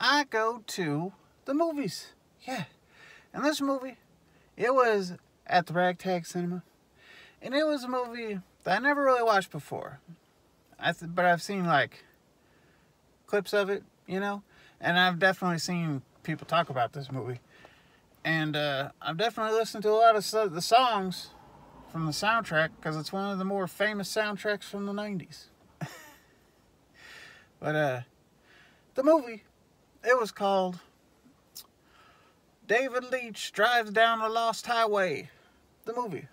I go to the movies. Yeah. And this movie, it was at the Ragtag Cinema. And it was a movie that I never really watched before. I but I've seen like clips of it, you know, and I've definitely seen people talk about this movie. And uh, I've definitely listened to a lot of the songs from the soundtrack because it's one of the more famous soundtracks from the 90s. but uh, the movie, it was called David Lynch Drives Down the Lost Highway. The movie.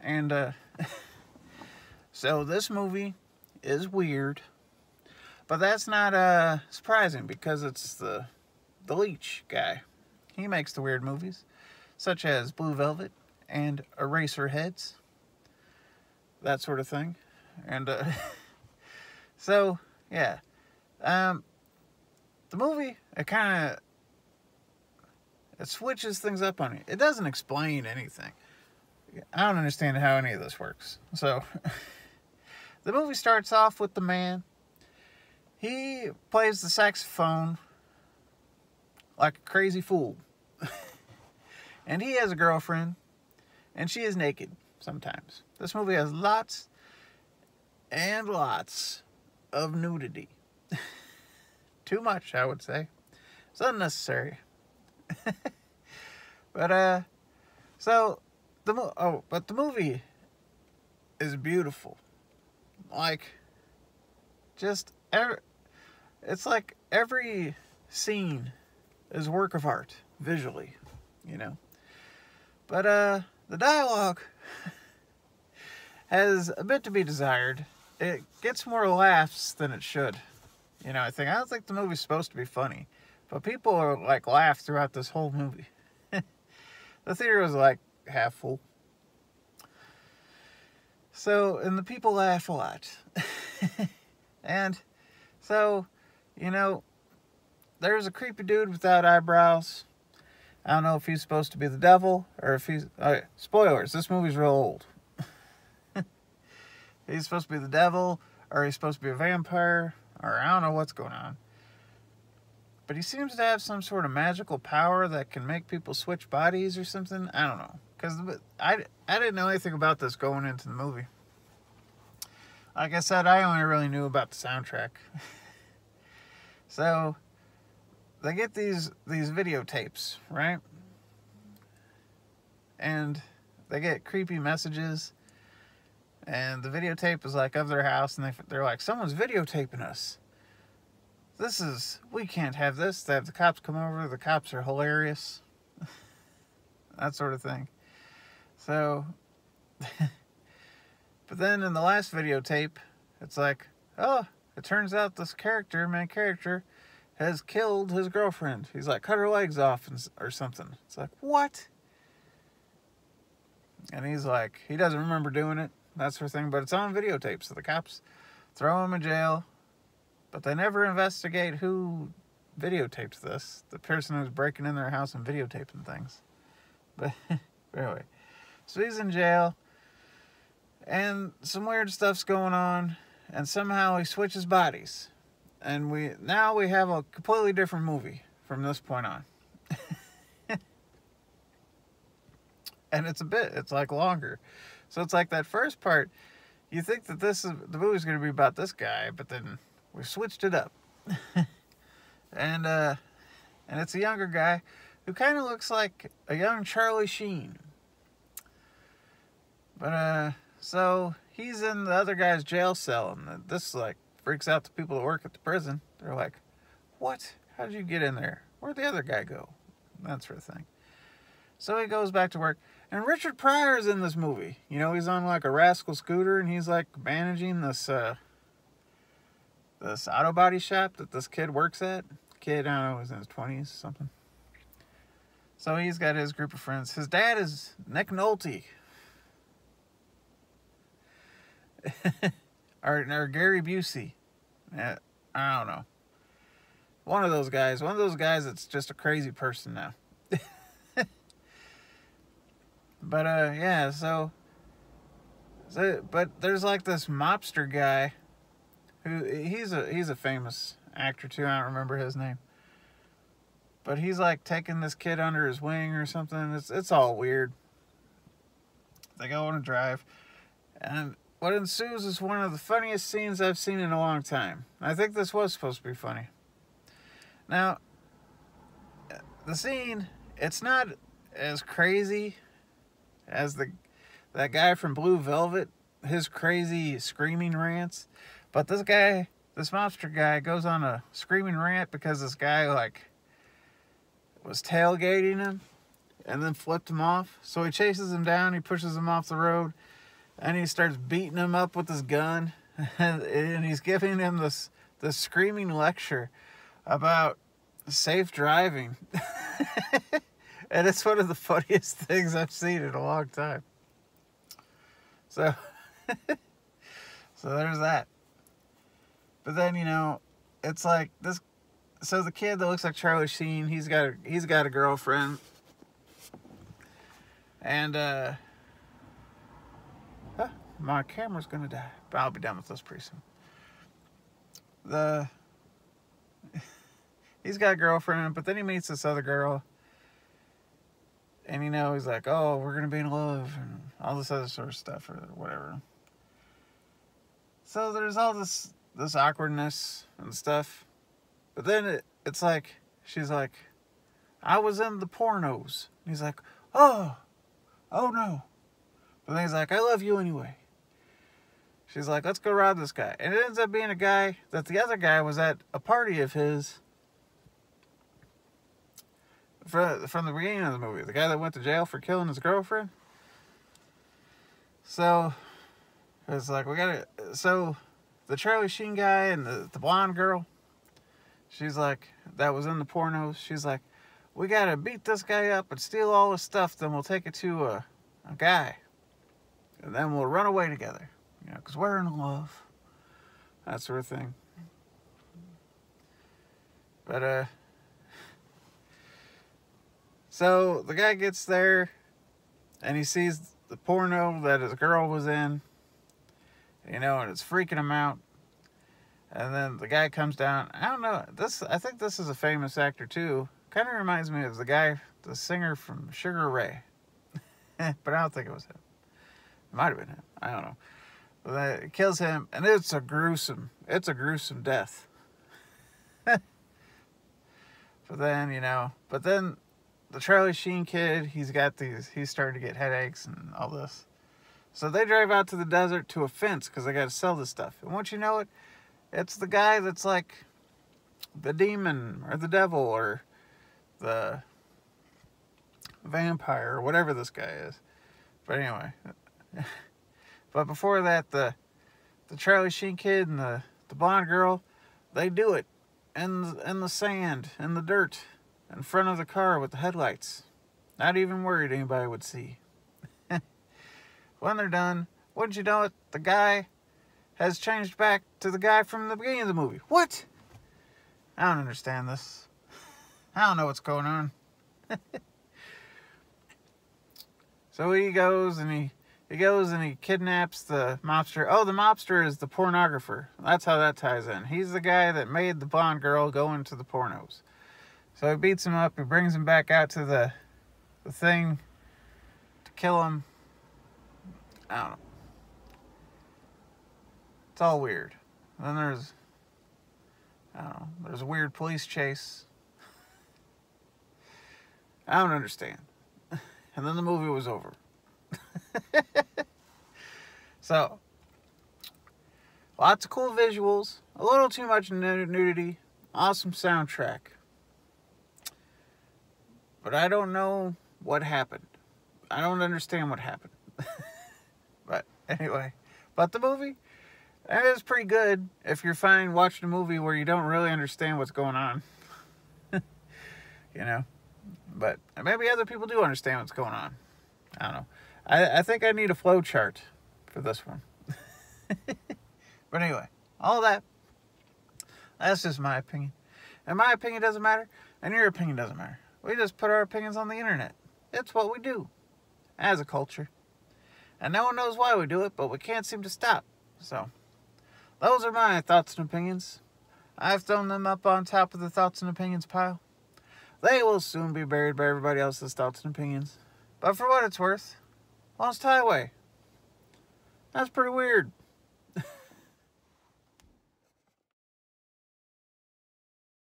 And uh, so this movie is weird. But that's not uh, surprising because it's the the Lynch guy. He makes the weird movies, such as Blue Velvet and Eraserheads, that sort of thing. And uh, so, yeah, um, the movie it kind of it switches things up on you. It doesn't explain anything. I don't understand how any of this works. So, the movie starts off with the man. He plays the saxophone like a crazy fool. and he has a girlfriend, and she is naked sometimes. This movie has lots and lots of nudity. Too much, I would say. It's unnecessary. but uh so the mo- oh, but the movie is beautiful. Like just every, it's like every scene is work of art visually, you know. But uh the dialogue has a bit to be desired. It gets more laughs than it should. You know, I think I don't think the movie's supposed to be funny, but people are like laugh throughout this whole movie. the theater was like half full. So, and the people laugh a lot. and so, you know, there's a creepy dude without eyebrows. I don't know if he's supposed to be the devil or if he's. Spoilers, this movie's real old. he's supposed to be the devil or he's supposed to be a vampire or I don't know what's going on. But he seems to have some sort of magical power that can make people switch bodies or something. I don't know. Because I, I didn't know anything about this going into the movie. Like I said, I only really knew about the soundtrack. so they get these these videotapes, right? And they get creepy messages. And the videotape is like of their house, and they they're like, someone's videotaping us. This is we can't have this. They have the cops come over. The cops are hilarious. that sort of thing. So, but then in the last videotape, it's like, oh, it turns out this character, main character, has killed his girlfriend. He's like cut her legs off and, or something. It's like what? And he's like, he doesn't remember doing it, that sort of thing. But it's on videotape, so the cops throw him in jail. But they never investigate who videotaped this. The person who's breaking in their house and videotaping things. But anyway, so he's in jail, and some weird stuff's going on, and somehow he switches bodies, and we now we have a completely different movie from this point on. and it's a bit, it's like longer, so it's like that first part. You think that this is the movie's going to be about this guy, but then we switched it up, and uh, and it's a younger guy who kind of looks like a young Charlie Sheen. But uh, so he's in the other guy's jail cell, and this like freaks out the people that work at the prison. They're like, "What? How did you get in there? Where'd the other guy go?" That sort of thing. So he goes back to work, and Richard Pryor's in this movie. You know, he's on like a rascal scooter, and he's like managing this uh, this auto body shop that this kid works at. Kid, I don't know, was in his twenties, something. So he's got his group of friends. His dad is Nick Nolte. or, or Gary Busey. I don't know. One of those guys. One of those guys that's just a crazy person now. But uh yeah, so so but there's like this mobster guy who he's a he's a famous actor too. I don't remember his name. But he's like taking this kid under his wing or something. It's it's all weird. They go on a drive, and what ensues is one of the funniest scenes I've seen in a long time. I think this was supposed to be funny. Now, the scene, it's not as crazy as the that guy from Blue Velvet, his crazy screaming rants. But this guy, this monster guy, goes on a screaming rant because this guy like was tailgating him and then flipped him off. So he chases him down, he pushes him off the road, and he starts beating him up with his gun, and he's giving him this this screaming lecture about safe driving. and it's one of the funniest things I've seen in a long time. So, so there's that. But then you know, it's like this. So the kid that looks like Charlie Sheen, he's got a, he's got a girlfriend, and uh, huh, my camera's gonna die, but I'll be done with this pretty soon. The he's got a girlfriend, but then he meets this other girl. And you know, he's like, oh, we're to be in love and all this other sort of stuff or whatever. So there's all this this awkwardness and stuff. But then it, it's like, she's like, I was in the pornos. And he's like, oh, oh no. But then he's like, I love you anyway. She's like, let's go rob this guy. And it ends up being a guy that the other guy was at a party of his from, from the beginning of the movie. The guy that went to jail for killing his girlfriend. So, it's like, we gotta. So, the Charlie Sheen guy and the, the blonde girl, she's like, that was in the pornos. She's like, we gotta beat this guy up and steal all his stuff, then we'll take it to a, a guy. And then we'll run away together. You know, because we're in love. That sort of thing. But, uh, so the guy gets there and he sees the porno that his girl was in, you know, and it's freaking him out. And then the guy comes down. I don't know. This I think this is a famous actor too. Kind of reminds me of the guy, the singer from Sugar Ray. but I don't think it was him. It might have been him. I don't know. But it kills him, and it's a gruesome. It's a gruesome death. but then you know, but then the Charlie Sheen kid, he's got these, he's starting to get headaches and all this. So they drive out to the desert to a fence because they got to sell this stuff. And once you know it, it's the guy that's like the demon or the devil or the vampire or whatever this guy is. But anyway, but before that, the the Charlie Sheen kid and the the blonde girl, they do it in in the sand, in the dirt in front of the car with the headlights. Not even worried anybody would see. when they're done, wouldn't you know it, the guy has changed back to the guy from the beginning of the movie. What? I don't understand this. I don't know what's going on. so he goes and he he goes and he kidnaps the mobster. Oh, the mobster is the pornographer. That's how that ties in. He's the guy that made the blonde girl go into the pornos. So he beats him up. He brings him back out to the the thing to kill him. I don't know. It's all weird. And then there's I don't know. There's a weird police chase. I don't understand. And then the movie was over. so, lots of cool visuals, a little too much nudity, awesome soundtrack. But I don't know what happened. I don't understand what happened. but anyway, but the movie, it is pretty good if you're fine watching a movie where you don't really understand what's going on. you know? But maybe other people do understand what's going on. I don't know. I, I think I need a flow chart for this one. but anyway, all that, that's just my opinion. And my opinion doesn't matter, and your opinion doesn't matter. We just put our opinions on the internet. It's what we do as a culture. And no one knows why we do it, but we can't seem to stop. So, those are my thoughts and opinions. I've thrown them up on top of the thoughts and opinions pile. They will soon be buried by everybody else's thoughts and opinions. But for what it's worth, Lost Highway. That's pretty weird.